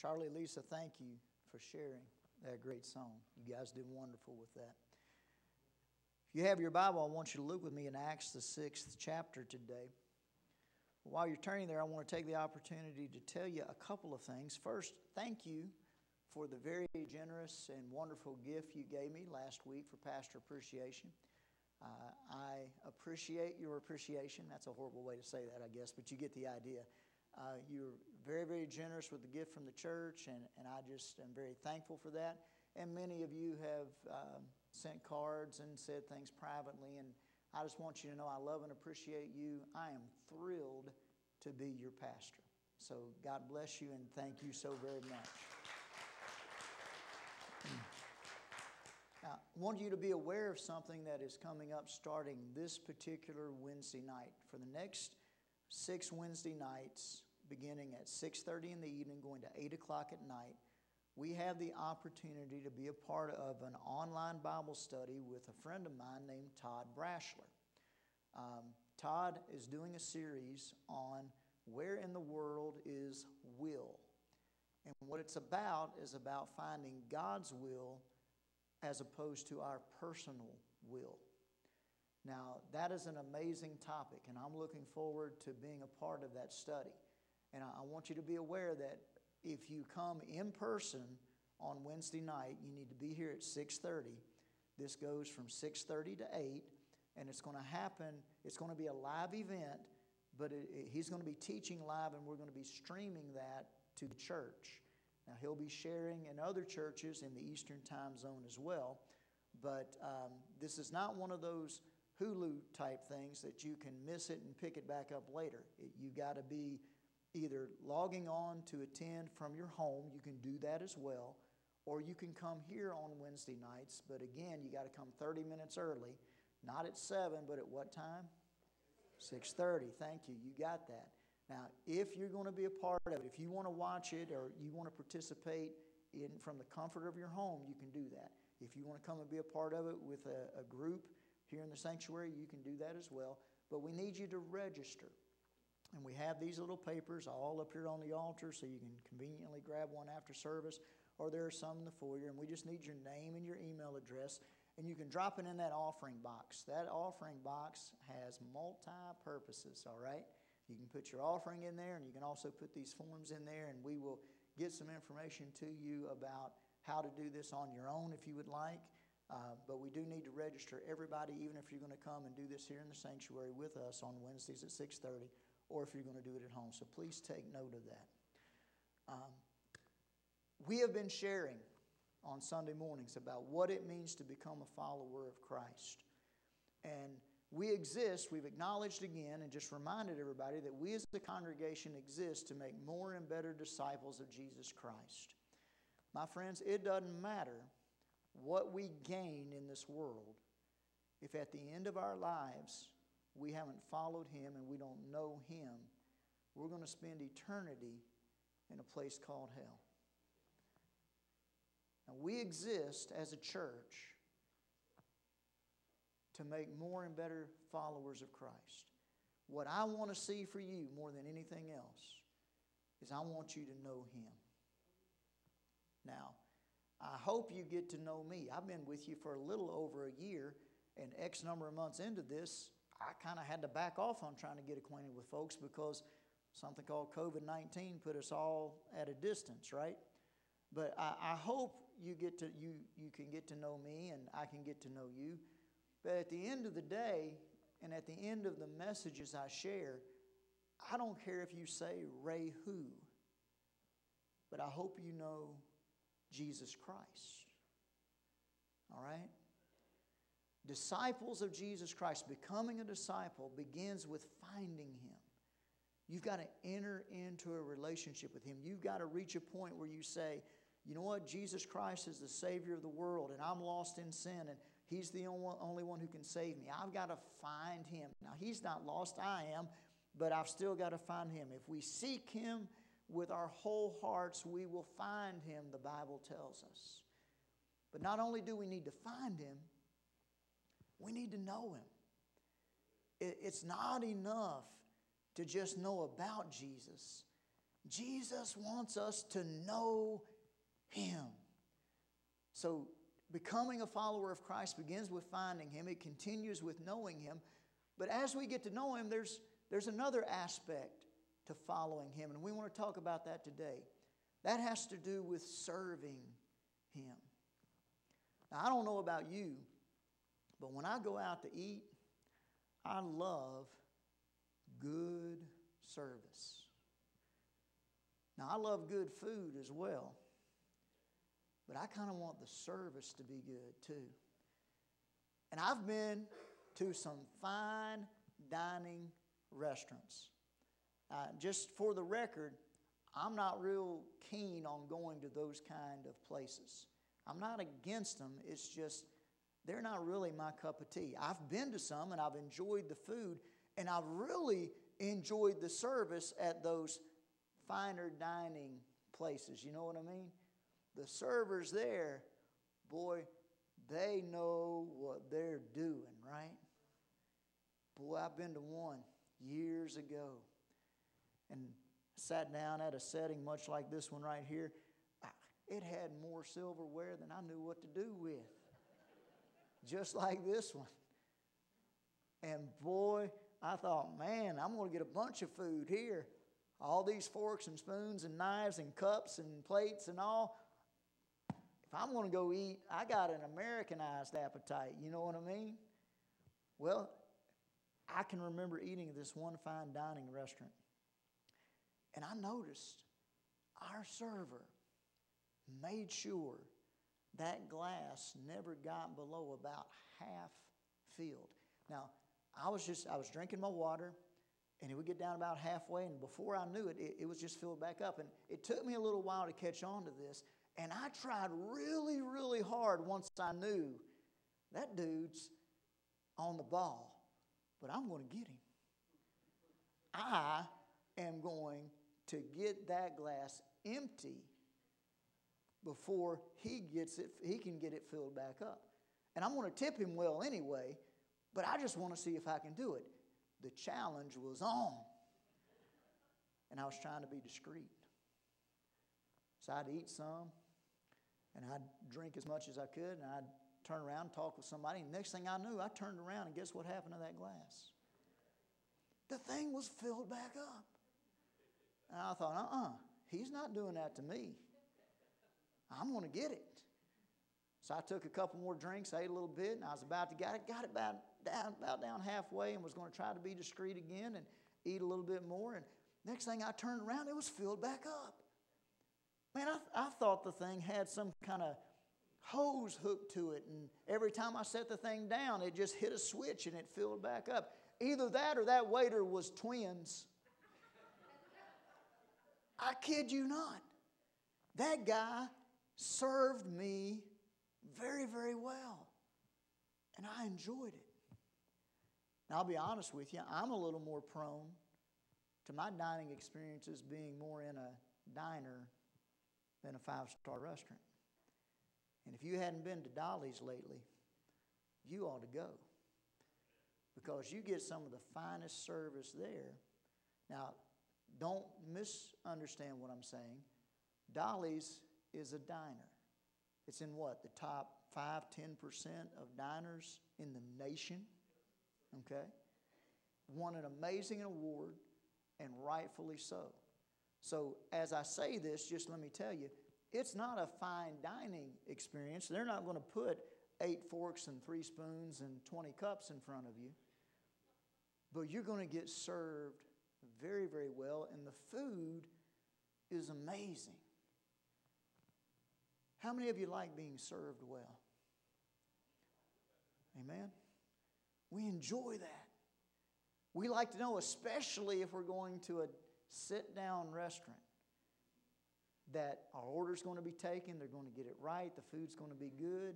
Charlie, Lisa, thank you for sharing that great song. You guys did wonderful with that. If you have your Bible, I want you to look with me in Acts, the sixth chapter today. While you're turning there, I want to take the opportunity to tell you a couple of things. First, thank you for the very generous and wonderful gift you gave me last week for Pastor Appreciation. Uh, I appreciate your appreciation. That's a horrible way to say that, I guess, but you get the idea. Uh, you're very, very generous with the gift from the church, and, and I just am very thankful for that. And many of you have um, sent cards and said things privately, and I just want you to know I love and appreciate you. I am thrilled to be your pastor. So God bless you, and thank you so very much. Now, I want you to be aware of something that is coming up starting this particular Wednesday night. For the next six Wednesday nights, beginning at 6.30 in the evening, going to 8 o'clock at night, we have the opportunity to be a part of an online Bible study with a friend of mine named Todd Brashler. Um, Todd is doing a series on where in the world is will. And what it's about is about finding God's will as opposed to our personal will. Now, that is an amazing topic, and I'm looking forward to being a part of that study. And I want you to be aware that if you come in person on Wednesday night, you need to be here at 6:30. This goes from 6:30 to 8, and it's going to happen. It's going to be a live event, but it, it, he's going to be teaching live, and we're going to be streaming that to the church. Now, he'll be sharing in other churches in the Eastern time zone as well. But um, this is not one of those Hulu type things that you can miss it and pick it back up later. It, you got to be either logging on to attend from your home, you can do that as well, or you can come here on Wednesday nights. But again, you got to come 30 minutes early, not at 7, but at what time? 6:30. Thank you. You got that. Now, if you're going to be a part of it, if you want to watch it or you want to participate in from the comfort of your home, you can do that. If you want to come and be a part of it with a, a group here in the sanctuary, you can do that as well. But we need you to register. And we have these little papers all up here on the altar so you can conveniently grab one after service, or there are some in the foyer. And we just need your name and your email address, and you can drop it in that offering box. That offering box has multi purposes, all right? You can put your offering in there, and you can also put these forms in there, and we will get some information to you about how to do this on your own if you would like. Uh, but we do need to register everybody, even if you're going to come and do this here in the sanctuary with us on Wednesdays at 6:30, or if you're going to do it at home. So please take note of that. Um, we have been sharing on Sunday mornings about what it means to become a follower of Christ, and we exist, we've acknowledged again and just reminded everybody that we as a congregation exist to make more and better disciples of Jesus Christ. My friends, it doesn't matter what we gain in this world if at the end of our lives we haven't followed Him and we don't know Him, we're going to spend eternity in a place called hell. Now, we exist as a church to make more and better followers of Christ. What I want to see for you more than anything else is I want you to know Him. Now, I hope you get to know me. I've been with you for a little over a year, and X number of months into this, I kind of had to back off on trying to get acquainted with folks because something called COVID 19 put us all at a distance, right? But I, I, hope you, get to, you, you can get to know me and I can get to know you. But at the end of the day, and at the end of the messages I share, I don't care if you say Ray who, but I hope you know Jesus Christ. All right? Disciples of Jesus Christ, becoming a disciple begins with finding Him. You've got to enter into a relationship with Him. You've got to reach a point where you say, you know what? Jesus Christ is the Savior of the world, and I'm lost in sin, and He's the only one who can save me. I've got to find Him. Now, He's not lost, I am, but I've still got to find Him. If we seek Him with our whole hearts, we will find Him, the Bible tells us. But not only do we need to find Him, we need to know Him. It's not enough to just know about Jesus. Jesus wants us to know Him. So, becoming a follower of Christ begins with finding Him, it continues with knowing Him. But as we get to know Him, there's, there's another aspect to following Him, and we want to talk about that today. That has to do with serving Him. Now, I don't know about you, but when I go out to eat, I love good service. Now, I love good food as well, but I kind of want the service to be good too. And I've been to some fine dining restaurants. Uh, just for the record, I'm not real keen on going to those kind of places. I'm not against them, it's just they're not really my cup of tea. I've been to some and I've enjoyed the food, and I've really enjoyed the service at those finer dining places. You know what I mean? The servers there, boy, they know what they're doing, right? Boy, I've been to one years ago and sat down at a setting much like this one right here. Ah, it had more silverware than I knew what to do with, just like this one. And boy, I thought, man, I'm going to get a bunch of food here. All these forks and spoons and knives and cups and plates and all. If I'm going to go eat, I got an Americanized appetite. You know what I mean? Well, I can remember eating at this one fine dining restaurant. And I noticed our server made sure that glass never got below about half filled. Now, I was just, I was drinking my water, and it would get down about halfway, and before I knew it, it, it was just filled back up. And it took me a little while to catch on to this, and I tried really, really hard once I knew that dude's on the ball, but I'm going to get him. I am going to get that glass empty before he gets it he can get it filled back up. And I'm going to tip him well anyway, but I just want to see if I can do it. The challenge was on. And I was trying to be discreet. So I'd eat some, and I'd drink as much as I could, and I'd turn around and talk with somebody. And next thing I knew, I turned around, and guess what happened to that glass? The thing was filled back up. And I thought, uh uh-uh, uh, he's not doing that to me. I'm going to get it. So I took a couple more drinks, ate a little bit, and I was about to get it, got it about down, about down halfway and was going to try to be discreet again and eat a little bit more. And next thing I turned around, it was filled back up. Man, I, I thought the thing had some kind of hose hooked to it, and every time I set the thing down, it just hit a switch and it filled back up. Either that or that waiter was twins. I kid you not. That guy served me very, very well. And I enjoyed it. Now, I'll be honest with you, I'm a little more prone to my dining experiences being more in a diner than a five star restaurant. And if you hadn't been to Dolly's lately, you ought to go because you get some of the finest service there. Now, don't misunderstand what I'm saying. Dolly's is a diner. It's in what? The top 5 10% of diners in the nation. Okay? Won an amazing award, and rightfully so. So, as I say this, just let me tell you, it's not a fine dining experience. They're not going to put eight forks and three spoons and 20 cups in front of you. But you're going to get served very, very well, and the food is amazing. How many of you like being served well? Amen? We enjoy that. We like to know, especially if we're going to a sit down restaurant, that our order's going to be taken, they're going to get it right, the food's going to be good.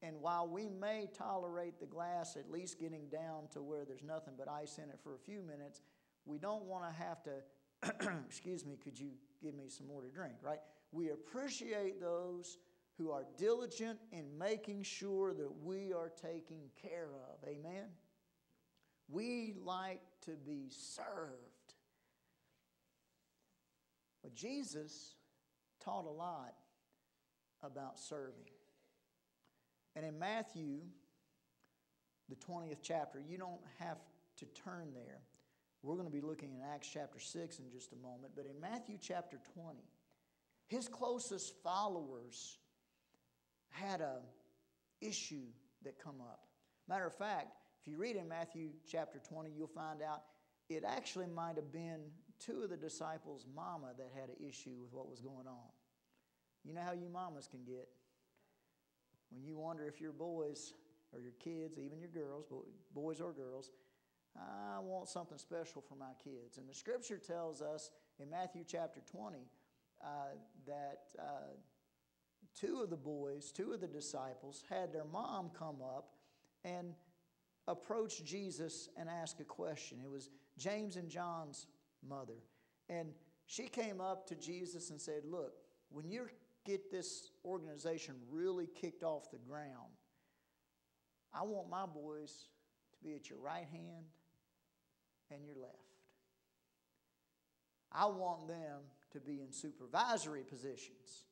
And while we may tolerate the glass at least getting down to where there's nothing but ice in it for a few minutes, we don't want to have to, excuse me, could you give me some more to drink, right? We appreciate those who are diligent in making sure that we are taken care of. Amen? We like to be served. But Jesus taught a lot about serving. And in Matthew, the 20th chapter, you don't have to turn there. We're going to be looking in Acts chapter 6 in just a moment. But in Matthew chapter 20, his closest followers had a issue that come up. Matter of fact, if you read in Matthew chapter 20, you'll find out it actually might have been two of the disciples' mama that had an issue with what was going on. You know how you mamas can get. When you wonder if your boys or your kids, even your girls, boys or girls, I want something special for my kids. And the scripture tells us in Matthew chapter 20 uh, that uh, two of the boys, two of the disciples, had their mom come up and approach Jesus and ask a question. It was James and John's mother. And she came up to Jesus and said, Look, when you get this organization really kicked off the ground, I want my boys to be at your right hand and your left. I want them to be in supervisory positions.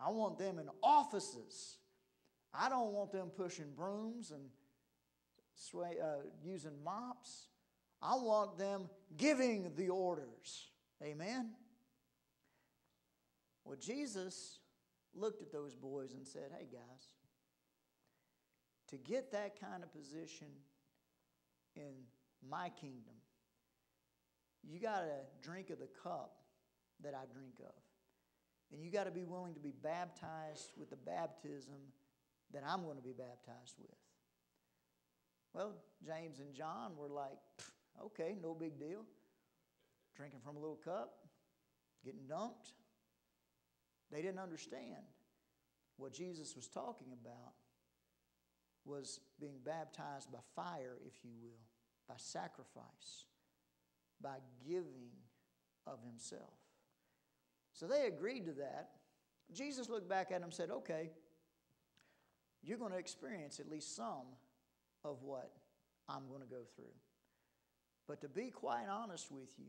I want them in offices. I don't want them pushing brooms and sway, uh, using mops. I want them giving the orders. Amen? Well, Jesus looked at those boys and said, Hey, guys, to get that kind of position in my kingdom, you got to drink of the cup that I drink of. And you got to be willing to be baptized with the baptism that I'm going to be baptized with. Well, James and John were like, okay, no big deal. Drinking from a little cup, getting dunked. They didn't understand what Jesus was talking about was being baptized by fire, if you will, by sacrifice, by giving of himself. So they agreed to that. Jesus looked back at them and said, Okay, you're going to experience at least some of what I'm going to go through. But to be quite honest with you,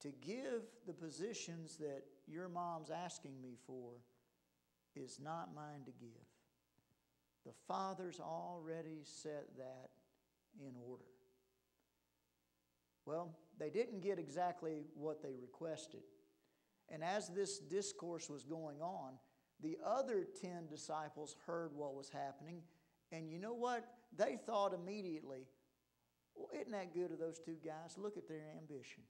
to give the positions that your mom's asking me for is not mine to give. The Father's already set that in order. Well, they didn't get exactly what they requested. And as this discourse was going on, the other 10 disciples heard what was happening. And you know what? They thought immediately, well, isn't that good of those two guys? Look at their ambition.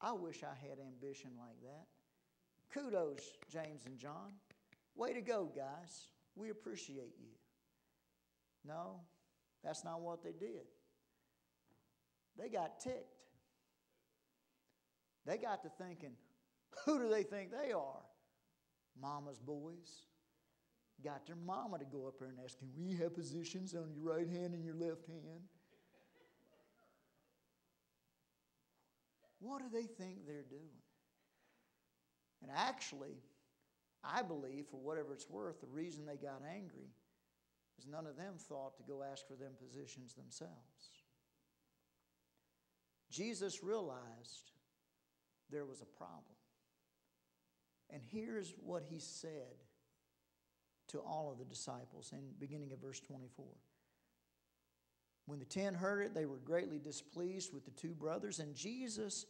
I wish I had ambition like that. Kudos, James and John. Way to go, guys. We appreciate you. No, that's not what they did. They got ticked. They got to thinking, who do they think they are? Mama's boys. Got their mama to go up there and ask, Can we have positions on your right hand and your left hand? What do they think they're doing? And actually, I believe, for whatever it's worth, the reason they got angry is none of them thought to go ask for them positions themselves. Jesus realized there was a problem. And here's what he said to all of the disciples in beginning of verse 24. When the ten heard it, they were greatly displeased with the two brothers, and Jesus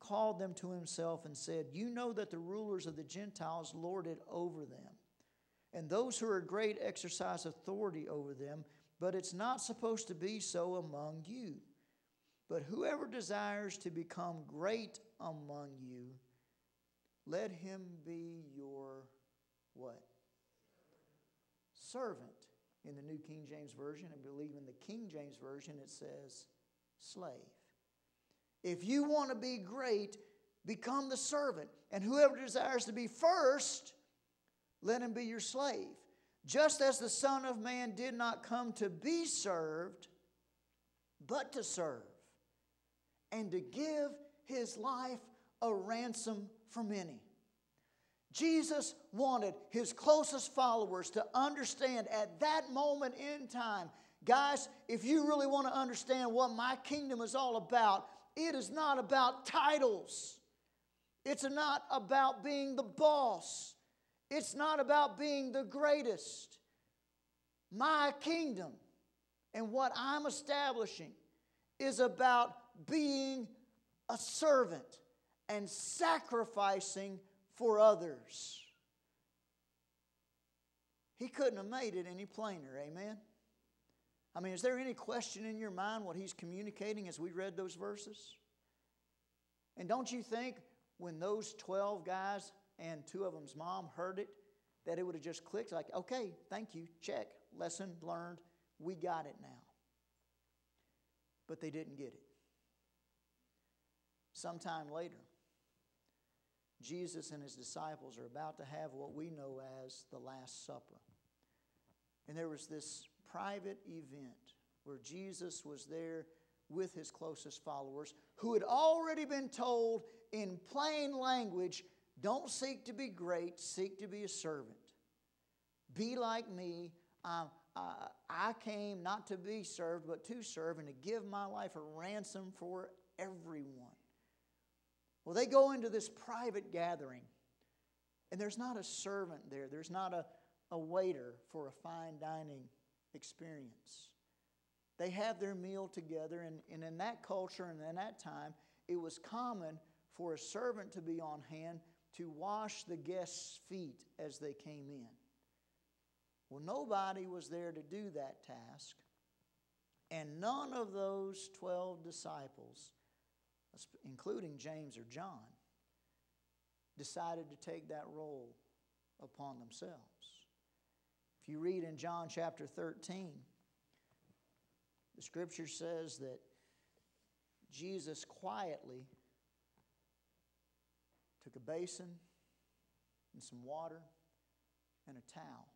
called them to himself and said, You know that the rulers of the Gentiles lord it over them, and those who are great exercise authority over them, but it's not supposed to be so among you. But whoever desires to become great among you, let him be your what? Servant. In the New King James Version, I believe in the King James Version, it says slave. If you want to be great, become the servant. And whoever desires to be first, let him be your slave. Just as the Son of Man did not come to be served, but to serve, and to give his life a ransom for many. Jesus wanted his closest followers to understand at that moment in time, guys, if you really want to understand what my kingdom is all about, it is not about titles. It's not about being the boss. It's not about being the greatest. My kingdom and what I'm establishing is about being a servant and sacrificing for others. He couldn't have made it any plainer, amen? I mean, is there any question in your mind what he's communicating as we read those verses? And don't you think when those 12 guys and two of them's mom heard it, that it would have just clicked like, okay, thank you, check, lesson learned, we got it now. But they didn't get it. Sometime later, Jesus and his disciples are about to have what we know as the Last Supper. And there was this private event where Jesus was there with his closest followers who had already been told in plain language don't seek to be great, seek to be a servant. Be like me. Um, uh, I came not to be served, but to serve and to give my life a ransom for everyone. Well, they go into this private gathering, and there's not a servant there, there's not a, a waiter for a fine dining experience. They have their meal together, and, and in that culture and in that time, it was common for a servant to be on hand to wash the guests' feet as they came in. Well, nobody was there to do that task, and none of those 12 disciples, including James or John, decided to take that role upon themselves. If you read in John chapter 13, the scripture says that Jesus quietly took a basin and some water and a towel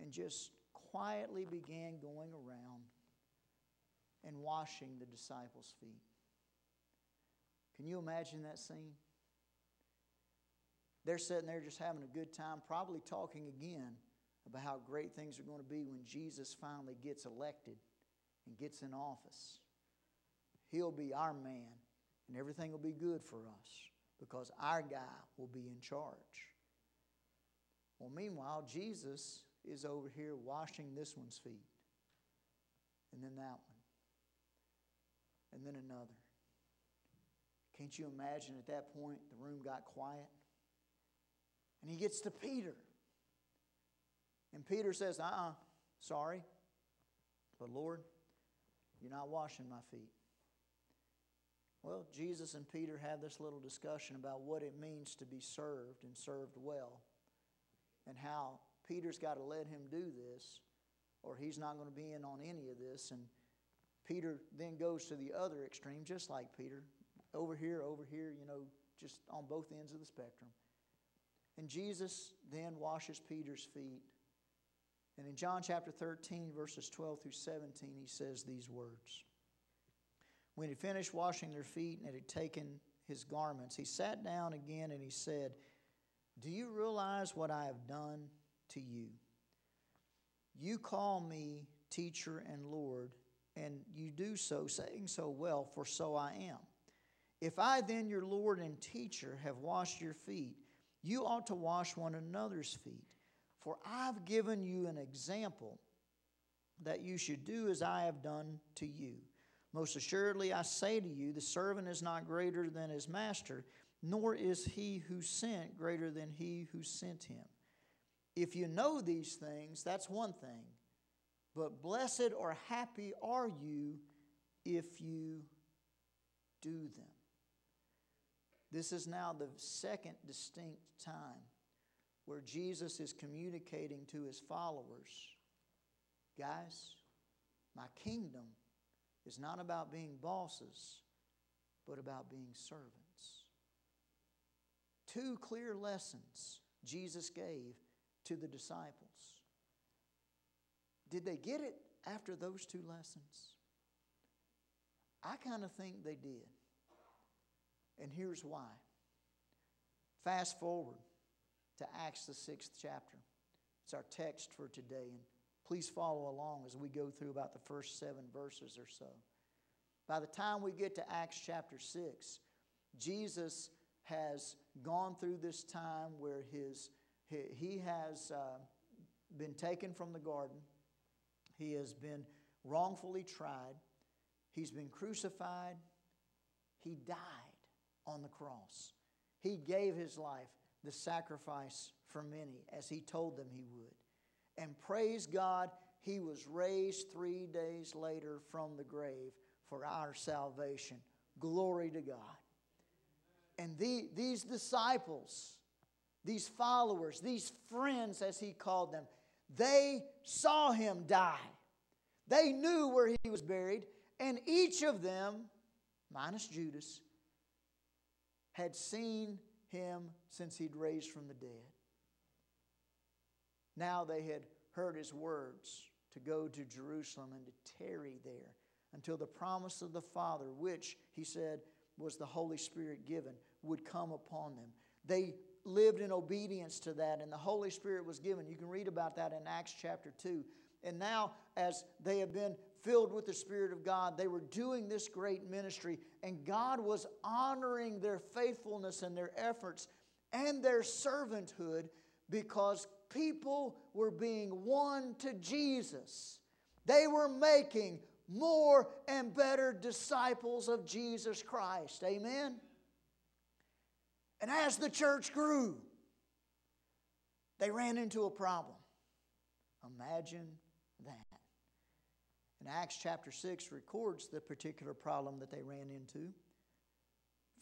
and just quietly began going around and washing the disciples' feet. Can you imagine that scene? They're sitting there just having a good time, probably talking again about how great things are going to be when Jesus finally gets elected and gets in office. He'll be our man, and everything will be good for us because our guy will be in charge. Well, meanwhile, Jesus is over here washing this one's feet, and then that one, and then another. Can't you imagine at that point the room got quiet? And he gets to Peter. And Peter says, uh uh-uh, uh sorry. But Lord, you're not washing my feet. Well, Jesus and Peter have this little discussion about what it means to be served and served well, and how Peter's got to let him do this, or he's not going to be in on any of this. And Peter then goes to the other extreme, just like Peter, over here, over here, you know, just on both ends of the spectrum. And Jesus then washes Peter's feet and in John chapter 13, verses 12 through 17, he says these words When he finished washing their feet and had taken his garments, he sat down again and he said, Do you realize what I have done to you? You call me teacher and Lord, and you do so, saying so well, for so I am. If I then, your Lord and teacher, have washed your feet, you ought to wash one another's feet. For I've given you an example that you should do as I have done to you. Most assuredly, I say to you, the servant is not greater than his master, nor is he who sent greater than he who sent him. If you know these things, that's one thing. But blessed or happy are you if you do them. This is now the second distinct time where Jesus is communicating to his followers guys, my kingdom is not about being bosses, but about being servants. Two clear lessons Jesus gave to the disciples. Did they get it after those two lessons? I kind of think they did. And here's why. Fast forward to Acts, the sixth chapter. It's our text for today, and please follow along as we go through about the first seven verses or so. By the time we get to Acts chapter 6, Jesus has gone through this time where his, he, he has uh, been taken from the garden, he has been wrongfully tried, he's been crucified, he died on the cross. He gave his life the sacrifice for many, as he told them he would. And praise God, he was raised three days later from the grave for our salvation. Glory to God. And the, these disciples, these followers, these friends, as he called them, they saw him die. They knew where he was buried, and each of them, minus Judas, had seen him since he'd raised from the dead. Now they had heard his words to go to Jerusalem and to tarry there until the promise of the Father, which he said was the Holy Spirit given, would come upon them. They lived in obedience to that, and the Holy Spirit was given. You can read about that in Acts chapter 2. And now, as they have been filled with the Spirit of God, they were doing this great ministry, and God was honoring their faithfulness and their efforts and their servanthood because people were being won to Jesus. They were making more and better disciples of Jesus Christ. Amen? And as the church grew, they ran into a problem. Imagine. And Acts chapter 6 records the particular problem that they ran into.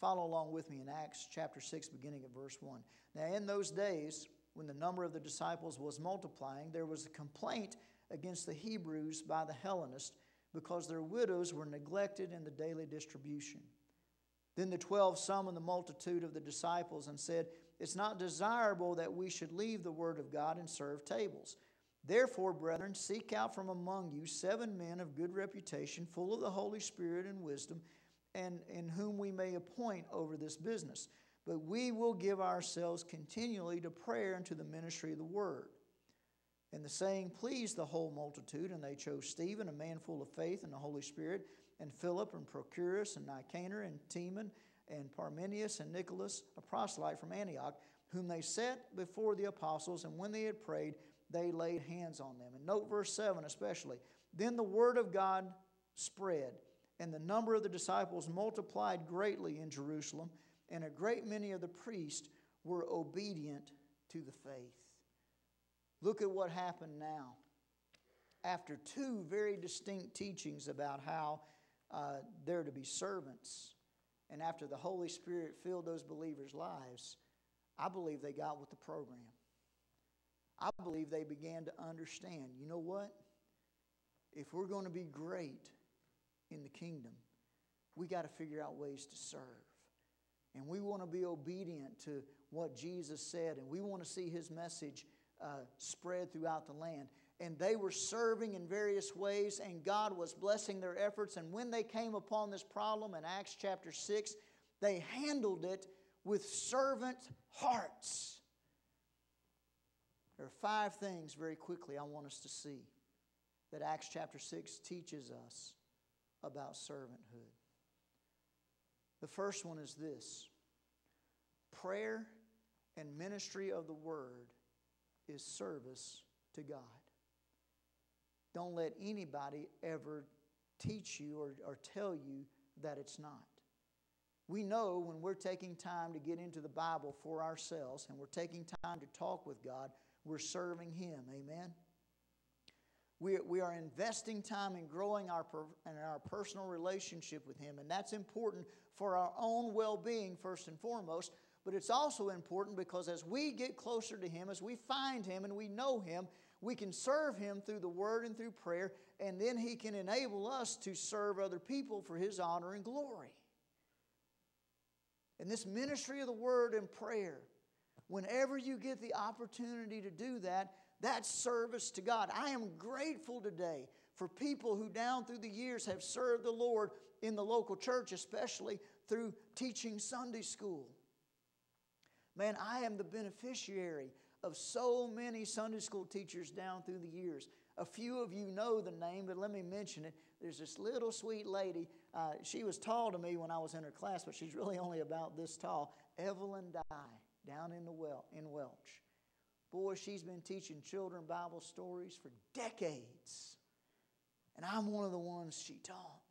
Follow along with me in Acts chapter 6, beginning at verse 1. Now, in those days, when the number of the disciples was multiplying, there was a complaint against the Hebrews by the Hellenists because their widows were neglected in the daily distribution. Then the twelve summoned the multitude of the disciples and said, It's not desirable that we should leave the word of God and serve tables. Therefore, brethren, seek out from among you seven men of good reputation, full of the Holy Spirit and wisdom, and in whom we may appoint over this business. But we will give ourselves continually to prayer and to the ministry of the word. And the saying pleased the whole multitude, and they chose Stephen, a man full of faith and the Holy Spirit and Philip and Prochorus and Nicanor and Timon and Parmenas and Nicholas, a proselyte from Antioch, whom they set before the apostles, and when they had prayed, they laid hands on them. And note verse 7 especially. Then the word of God spread, and the number of the disciples multiplied greatly in Jerusalem, and a great many of the priests were obedient to the faith. Look at what happened now. After two very distinct teachings about how uh, they're to be servants. And after the Holy Spirit filled those believers' lives, I believe they got with the program. I believe they began to understand you know what? If we're going to be great in the kingdom, we got to figure out ways to serve. And we want to be obedient to what Jesus said, and we want to see his message uh, spread throughout the land and they were serving in various ways, and God was blessing their efforts. And when they came upon this problem in Acts chapter 6, they handled it with servant hearts. There are five things very quickly I want us to see that Acts chapter 6 teaches us about servanthood. The first one is this prayer and ministry of the word is service to God. Don't let anybody ever teach you or, or tell you that it's not. We know when we're taking time to get into the Bible for ourselves and we're taking time to talk with God, we're serving Him. Amen? We, we are investing time in growing our, in our personal relationship with Him, and that's important for our own well being, first and foremost. But it's also important because as we get closer to Him, as we find Him and we know Him, we can serve Him through the Word and through prayer, and then He can enable us to serve other people for His honor and glory. And this ministry of the Word and prayer, whenever you get the opportunity to do that, that's service to God. I am grateful today for people who, down through the years, have served the Lord in the local church, especially through teaching Sunday school. Man, I am the beneficiary of so many Sunday school teachers down through the years. A few of you know the name, but let me mention it. There's this little sweet lady. Uh, she was tall to me when I was in her class, but she's really only about this tall. Evelyn Dye down in, the well, in Welch. Boy, she's been teaching children Bible stories for decades. And I'm one of the ones she taught.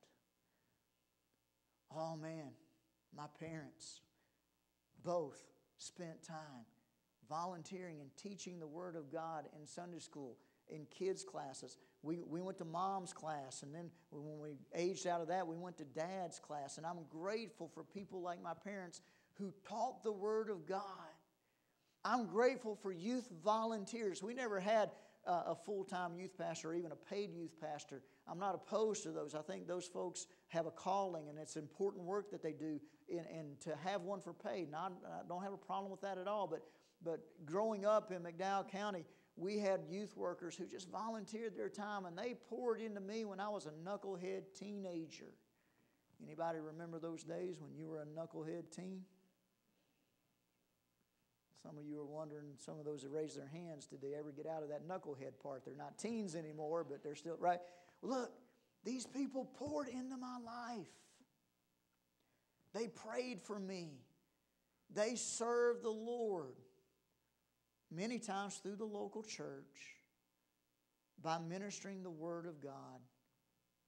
Oh man, my parents both spent time volunteering and teaching the Word of God in Sunday school, in kids' classes. We, we went to mom's class, and then when we aged out of that, we went to dad's class. And I'm grateful for people like my parents who taught the Word of God. I'm grateful for youth volunteers. We never had uh, a full time youth pastor or even a paid youth pastor. I'm not opposed to those. I think those folks have a calling and it's important work that they do, and, and to have one for I, I don't have a problem with that at all. But, but growing up in McDowell County, we had youth workers who just volunteered their time and they poured into me when I was a knucklehead teenager. Anybody remember those days when you were a knucklehead teen? Some of you are wondering, some of those that raised their hands, did they ever get out of that knucklehead part? They're not teens anymore, but they're still, right? Look, these people poured into my life. They prayed for me. They served the Lord many times through the local church by ministering the Word of God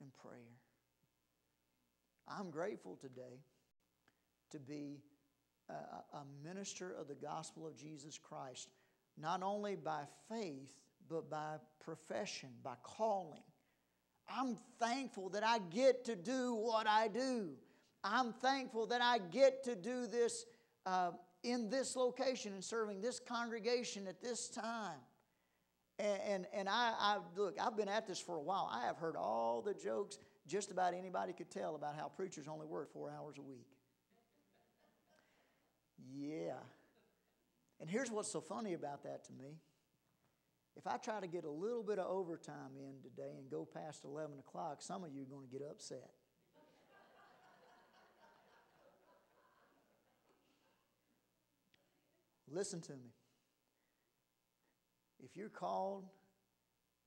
in prayer. I'm grateful today to be a, minister of the gospel of Jesus Christ, not only by faith, but by profession, by calling. I'm thankful that I get to do what I do. I'm thankful that I get to do this uh, in this location and serving this congregation at this time. And, and, and I, I, look, I've been at this for a while. I have heard all the jokes just about anybody could tell about how preachers only work four hours a week. Yeah. And here's what's so funny about that to me. If I try to get a little bit of overtime in today and go past 11 o'clock, some of you are going to get upset. Listen to me. If you're called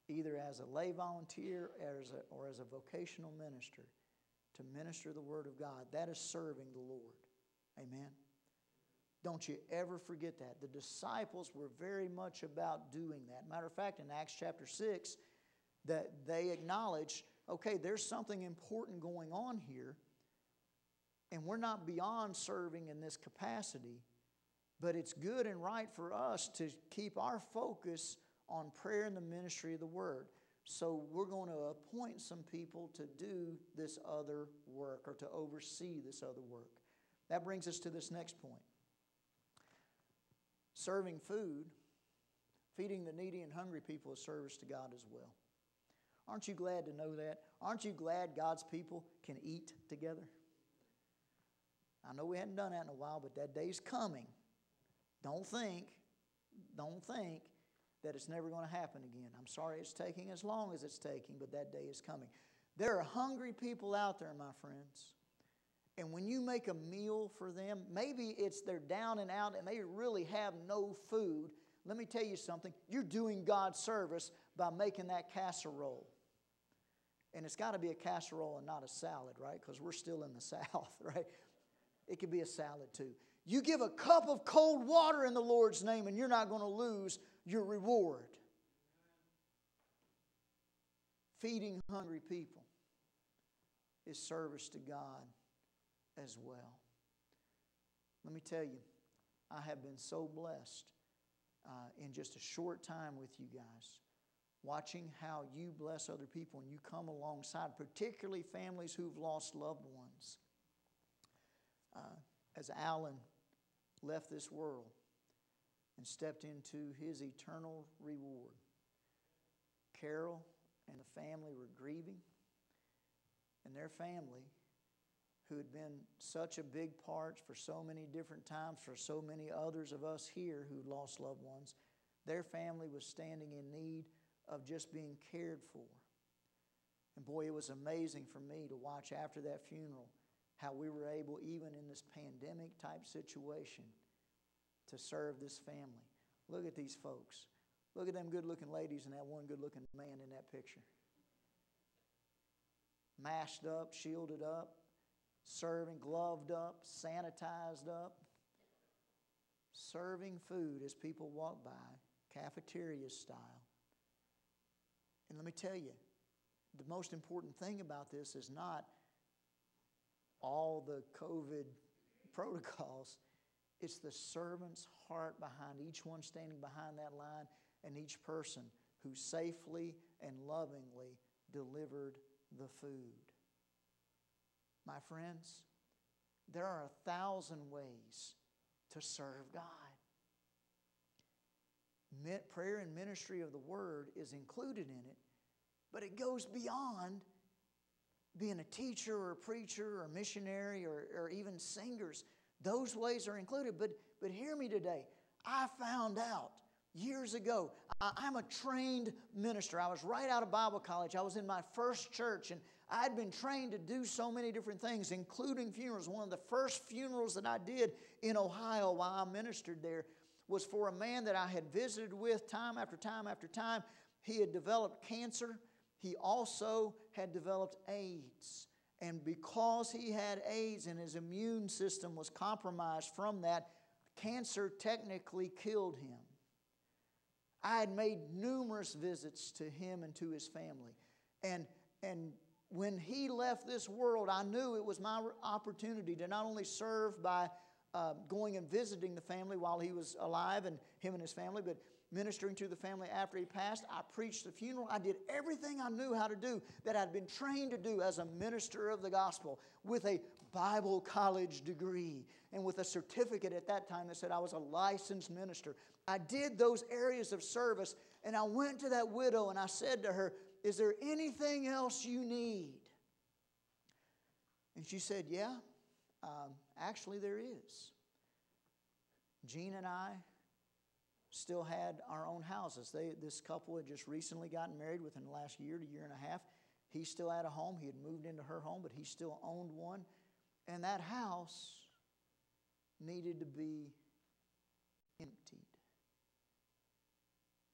either as a lay volunteer or as a, or as a vocational minister to minister the Word of God, that is serving the Lord. Amen. Don't you ever forget that. The disciples were very much about doing that. Matter of fact, in Acts chapter 6, that they acknowledge, okay, there's something important going on here, and we're not beyond serving in this capacity, but it's good and right for us to keep our focus on prayer and the ministry of the word. So we're going to appoint some people to do this other work or to oversee this other work. That brings us to this next point serving food, feeding the needy and hungry people is service to God as well. Aren't you glad to know that? Aren't you glad God's people can eat together? I know we hadn't done that in a while, but that day's coming. Don't think, don't think that it's never going to happen again. I'm sorry it's taking as long as it's taking, but that day is coming. There are hungry people out there, my friends. And when you make a meal for them, maybe it's they're down and out and they really have no food. Let me tell you something. You're doing God's service by making that casserole. And it's got to be a casserole and not a salad, right? Because we're still in the South, right? It could be a salad too. You give a cup of cold water in the Lord's name, and you're not going to lose your reward. Feeding hungry people is service to God as well. Let me tell you, I have been so blessed uh, in just a short time with you guys, watching how you bless other people and you come alongside, particularly families who've lost loved ones. Uh, as Alan left this world and stepped into his eternal reward, Carol and the family were grieving, and their family who had been such a big part for so many different times for so many others of us here who lost loved ones, their family was standing in need of just being cared for. And boy, it was amazing for me to watch after that funeral how we were able, even in this pandemic type situation, to serve this family. Look at these folks. Look at them good looking ladies and that one good looking man in that picture. Mashed up, shielded up, serving, gloved up, sanitized up. serving food as people walk by, cafeteria style. And let me tell you, the most important thing about this is not all the COVID protocols, it's the servant's heart behind each one standing behind that line and each person who safely and lovingly delivered the food. My friends, there are a thousand ways to serve God. Prayer and ministry of the Word is included in it, but it goes beyond being a teacher or a preacher or a missionary or, or even singers. Those ways are included. But, but hear me today. I found out years ago, I, I'm a trained minister. I was right out of Bible college. I was in my first church, and I'd been trained to do so many different things, including funerals. One of the first funerals that I did in Ohio while I ministered there was for a man that I had visited with time after time after time. He had developed cancer. He also had developed AIDS. And because he had AIDS and his immune system was compromised from that, cancer technically killed him. I had made numerous visits to him and to his family. And, and when he left this world, I knew it was my opportunity to not only serve by uh, going and visiting the family while he was alive and him and his family, but ministering to the family after he passed. I preached the funeral. I did everything I knew how to do that I'd been trained to do as a minister of the gospel with a Bible college degree and with a certificate at that time that said I was a licensed minister. I did those areas of service and I went to that widow and I said to her, is there anything else you need? And she said, Yeah, um, actually, there is. Jean and I still had our own houses. They, this couple had just recently gotten married within the last year to year and a half. He still had a home. He had moved into her home, but he still owned one. And that house needed to be emptied.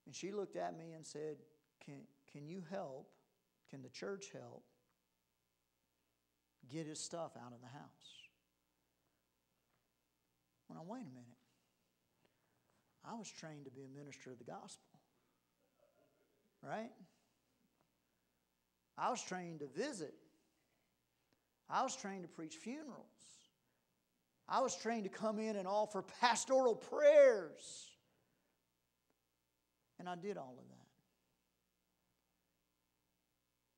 And she looked at me and said, Can, can you help? Can the church help get his stuff out of the house? Well, now, wait a minute. I was trained to be a minister of the gospel, right? I was trained to visit. I was trained to preach funerals. I was trained to come in and offer pastoral prayers. And I did all of that.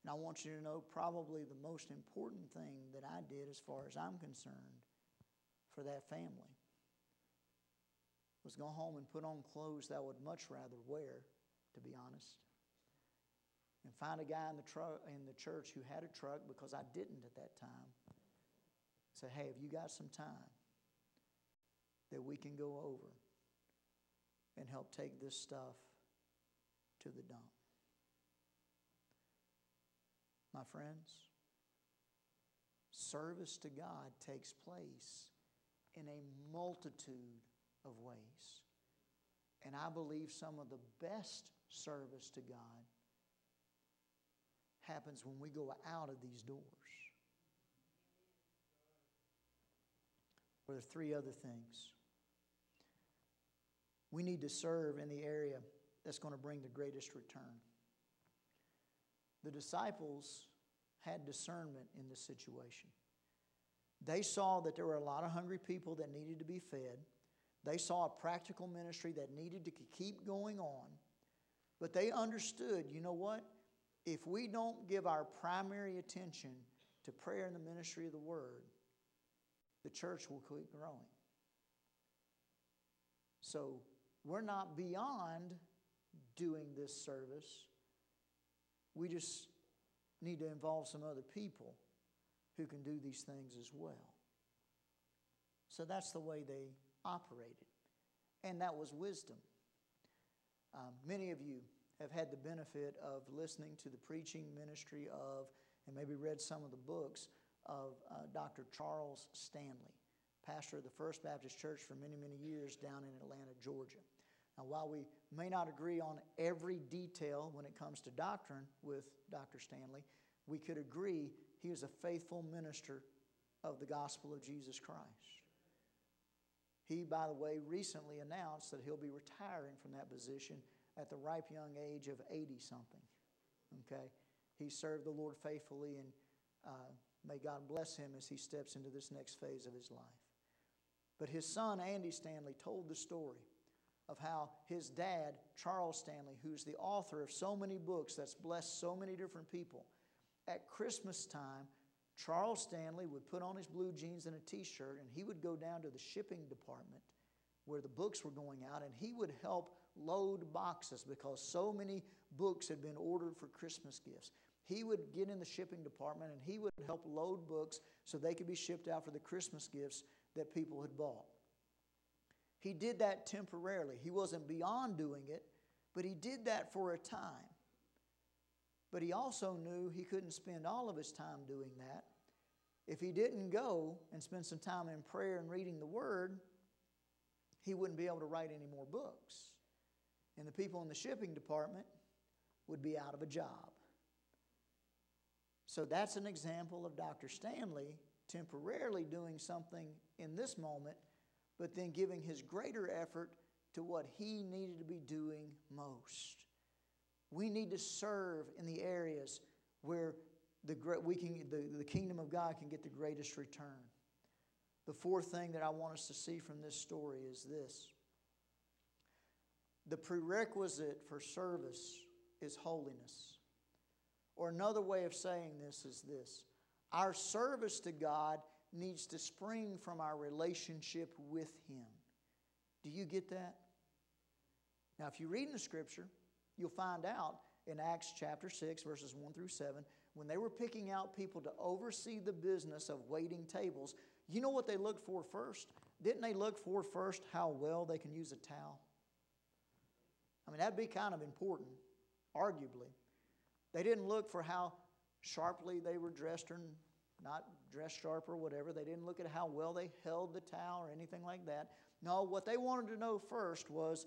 And I want you to know probably the most important thing that I did, as far as I'm concerned, for that family was go home and put on clothes that I would much rather wear, to be honest. And find a guy in the, truck, in the church who had a truck because I didn't at that time. Say, hey, have you got some time that we can go over and help take this stuff to the dump? My friends. Service to God takes place in a multitude of ways. And I believe some of the best service to God happens when we go out of these doors. Or there are three other things. We need to serve in the area that's going to bring the greatest return. The disciples had discernment in this situation. They saw that there were a lot of hungry people that needed to be fed. They saw a practical ministry that needed to keep going on. But they understood, you know what? If we don't give our primary attention to prayer and the ministry of the word, the church will keep growing. So we're not beyond doing this service. We just need to involve some other people who can do these things as well. So that's the way they operated. And that was wisdom. Um, many of you have had the benefit of listening to the preaching ministry of, and maybe read some of the books of uh, Dr. Charles Stanley, pastor of the First Baptist Church for many, many years down in Atlanta, Georgia. Now, while we may not agree on every detail when it comes to doctrine with Dr. Stanley, we could agree he was a faithful minister of the gospel of Jesus Christ. He, by the way, recently announced that he'll be retiring from that position at the ripe young age of 80 something. Okay? He served the Lord faithfully, and uh, may God bless him as he steps into this next phase of his life. But his son, Andy Stanley, told the story of how his dad, Charles Stanley, who's the author of so many books that's blessed so many different people, at Christmas time, Charles Stanley would put on his blue jeans and a t shirt, and he would go down to the shipping department where the books were going out, and he would help load boxes because so many books had been ordered for Christmas gifts. He would get in the shipping department and he would help load books so they could be shipped out for the Christmas gifts that people had bought. He did that temporarily. He wasn't beyond doing it, but he did that for a time. But he also knew he couldn't spend all of his time doing that. If he didn't go and spend some time in prayer and reading the Word, he wouldn't be able to write any more books. And the people in the shipping department would be out of a job. So that's an example of Dr. Stanley temporarily doing something in this moment, but then giving his greater effort to what he needed to be doing most. We need to serve in the areas where the, we can, the, the kingdom of God can get the greatest return. The fourth thing that I want us to see from this story is this the prerequisite for service is holiness. Or another way of saying this is this our service to God needs to spring from our relationship with Him. Do you get that? Now, if you read in the scripture, you'll find out in Acts chapter 6, verses 1 through 7, when they were picking out people to oversee the business of waiting tables, you know what they looked for first? Didn't they look for first how well they can use a towel? I mean, that'd be kind of important, arguably. They didn't look for how sharply they were dressed or not dressed sharp or whatever. They didn't look at how well they held the towel or anything like that. No, what they wanted to know first was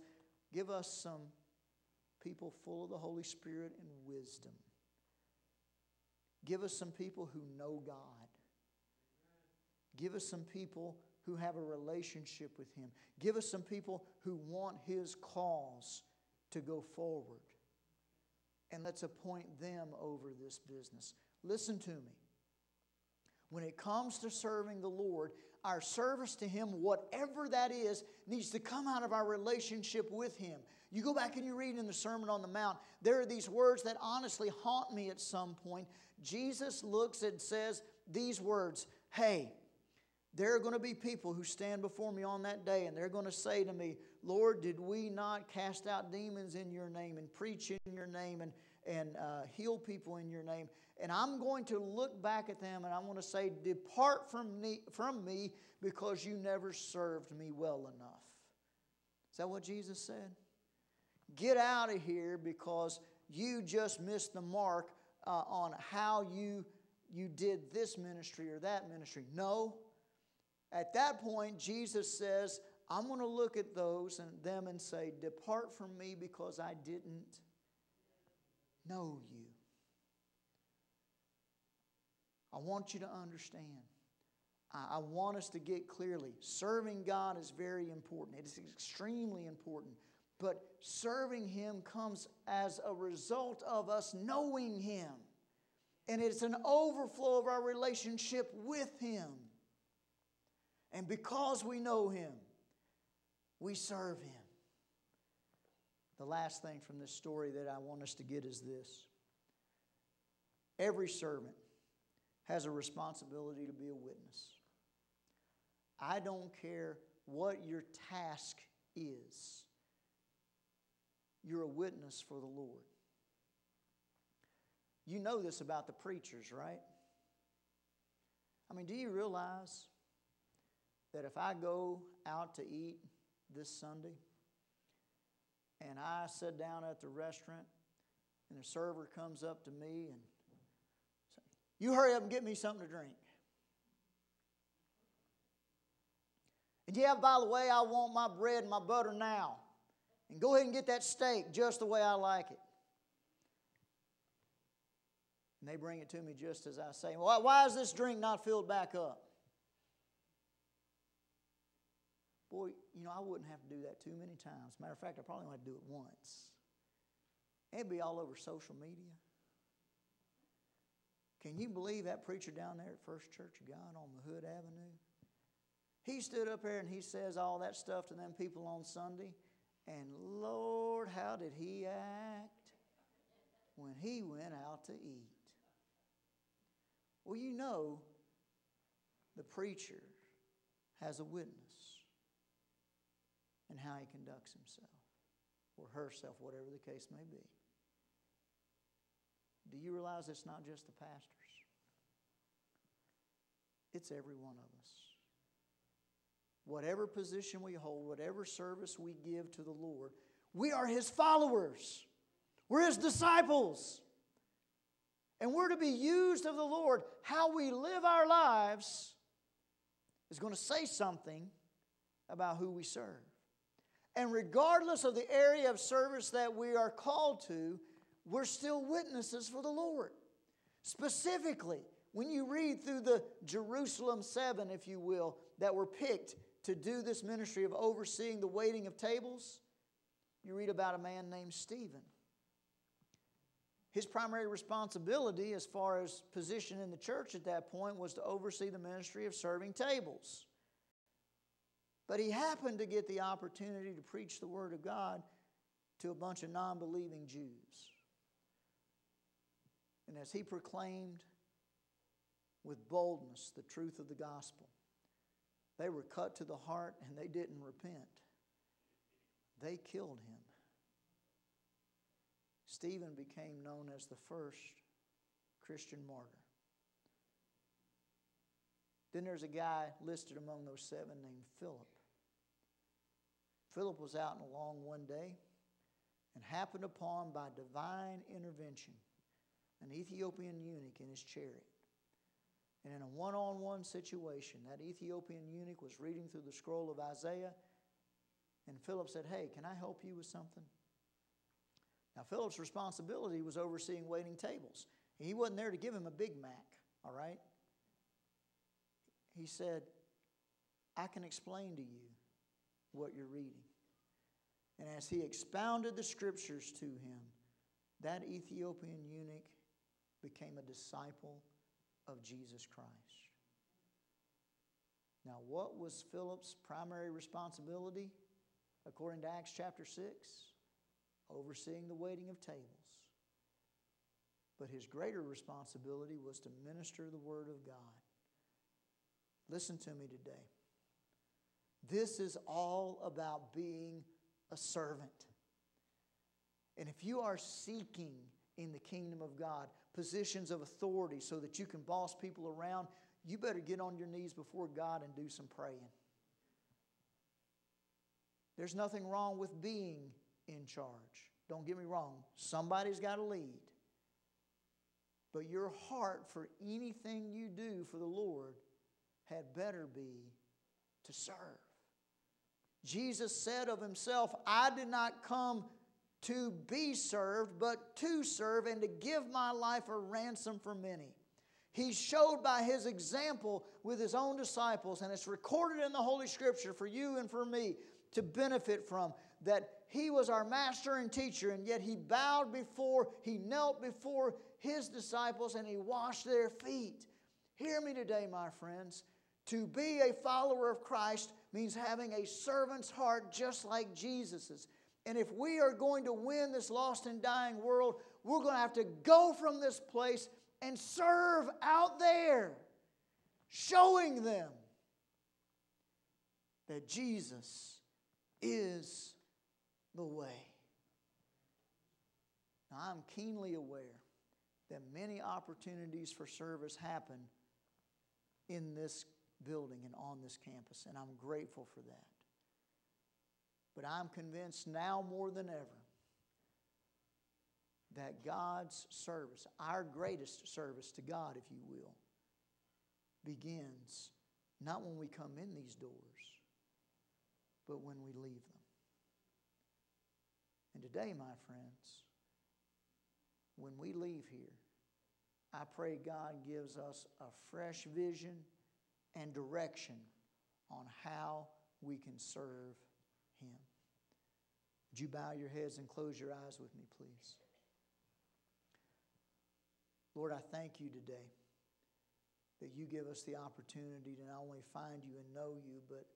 give us some people full of the Holy Spirit and wisdom. Give us some people who know God. Give us some people who have a relationship with Him. Give us some people who want His cause to go forward. And let's appoint them over this business. Listen to me. When it comes to serving the Lord, our service to Him, whatever that is, needs to come out of our relationship with Him. You go back and you read in the Sermon on the Mount, there are these words that honestly haunt me at some point. Jesus looks and says these words Hey, there are going to be people who stand before me on that day and they're going to say to me, Lord, did we not cast out demons in your name and preach in your name and, and uh, heal people in your name? And I'm going to look back at them and I want to say, Depart from me, from me because you never served me well enough. Is that what Jesus said? Get out of here because you just missed the mark uh, on how you, you did this ministry or that ministry. No, at that point, Jesus says, I'm going to look at those and them and say, Depart from me because I didn't know you. I want you to understand. I want us to get clearly. Serving God is very important, it is extremely important. But serving Him comes as a result of us knowing Him. And it's an overflow of our relationship with Him. And because we know Him, we serve Him. The last thing from this story that I want us to get is this every servant has a responsibility to be a witness. I don't care what your task is, you're a witness for the Lord. You know this about the preachers, right? I mean, do you realize that if I go out to eat this Sunday and I sit down at the restaurant and the server comes up to me and says, You hurry up and get me something to drink. And yeah, by the way, I want my bread and my butter now. And go ahead and get that steak just the way I like it. And they bring it to me just as I say, Why, why is this drink not filled back up? Boy, you know, I wouldn't have to do that too many times. Matter of fact, I probably want to do it once. It'd be all over social media. Can you believe that preacher down there at First Church of God on Mahood Avenue? He stood up there and he says all that stuff to them people on Sunday, and Lord, how did he act when he went out to eat? Well, you know, the preacher has a witness in how he conducts himself or herself, whatever the case may be. Do you realize it's not just the pastors? It's every one of us. Whatever position we hold, whatever service we give to the Lord, we are His followers. We're His disciples. And we're to be used of the Lord. How we live our lives is going to say something about who we serve. And regardless of the area of service that we are called to, we're still witnesses for the Lord. Specifically, when you read through the Jerusalem seven, if you will, that were picked to do this ministry of overseeing the waiting of tables, you read about a man named Stephen. His primary responsibility, as far as position in the church at that point, was to oversee the ministry of serving tables. But he happened to get the opportunity to preach the Word of God to a bunch of non believing Jews. And as he proclaimed with boldness the truth of the gospel, they were cut to the heart and they didn't repent. They killed him. Stephen became known as the first Christian martyr. Then there's a guy listed among those seven named Philip. Philip was out and along one day and happened upon by divine intervention an Ethiopian eunuch in his chariot. And in a one on one situation, that Ethiopian eunuch was reading through the scroll of Isaiah, and Philip said, Hey, can I help you with something? Now, Philip's responsibility was overseeing waiting tables. He wasn't there to give him a Big Mac, all right? He said, I can explain to you what you're reading. And as he expounded the scriptures to him, that Ethiopian eunuch became a disciple of Jesus Christ. Now, what was Philip's primary responsibility according to Acts chapter 6? Overseeing the waiting of tables. But his greater responsibility was to minister the Word of God. Listen to me today. This is all about being a servant. And if you are seeking in the kingdom of God positions of authority so that you can boss people around, you better get on your knees before God and do some praying. There's nothing wrong with being in charge. Don't get me wrong, somebody's got to lead. But your heart for anything you do for the Lord had better be to serve. Jesus said of himself, I did not come to be served, but to serve and to give my life a ransom for many. He showed by his example with his own disciples, and it's recorded in the Holy Scripture for you and for me to benefit from, that he was our master and teacher, and yet he bowed before, he knelt before his disciples, and he washed their feet. Hear me today, my friends. To be a follower of Christ means having a servant's heart just like Jesus's. And if we are going to win this lost and dying world, we're going to have to go from this place and serve out there, showing them that Jesus is the way. Now, I'm keenly aware that many opportunities for service happen in this building and on this campus, and I'm grateful for that. But I'm convinced now more than ever that God's service, our greatest service to God, if you will, begins not when we come in these doors, but when we leave them. And today, my friends, when we leave here, I pray God gives us a fresh vision and direction on how we can serve Him. Would you bow your heads and close your eyes with me, please? Lord, I thank you today that you give us the opportunity to not only find you and know you, but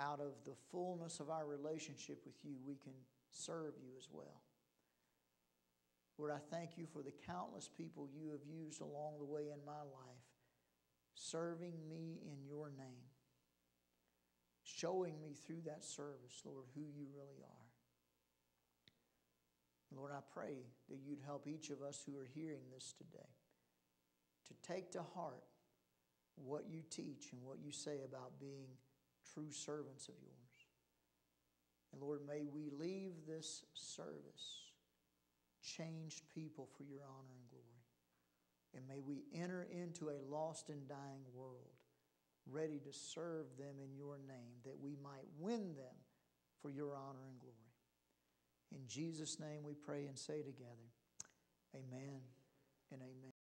out of the fullness of our relationship with you, we can serve you as well. Lord, I thank you for the countless people you have used along the way in my life, serving me in your name, showing me through that service, Lord, who you really are. Lord, I pray that you'd help each of us who are hearing this today to take to heart what you teach and what you say about being true servants of yours. And Lord, may we leave this service changed people for your honor and. And may we enter into a lost and dying world ready to serve them in your name that we might win them for your honor and glory. In Jesus' name we pray and say together, Amen and amen.